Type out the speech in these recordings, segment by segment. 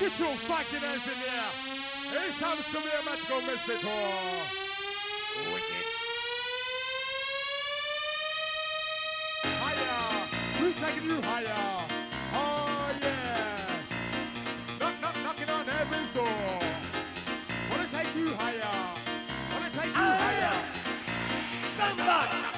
Get your fucking ass in here. Here's some severe magical Mexico. Wicked. Higher. We're taking you higher. Oh, yes. Knock, knock, knocking on heaven's door. Wanna take you higher. Wanna take you ah! higher. higher. Somebody.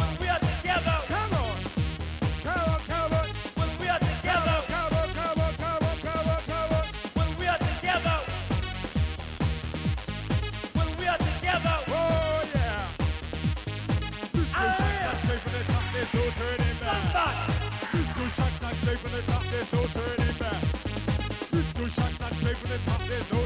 there's no turning back. This new shot not shaping the top, there's no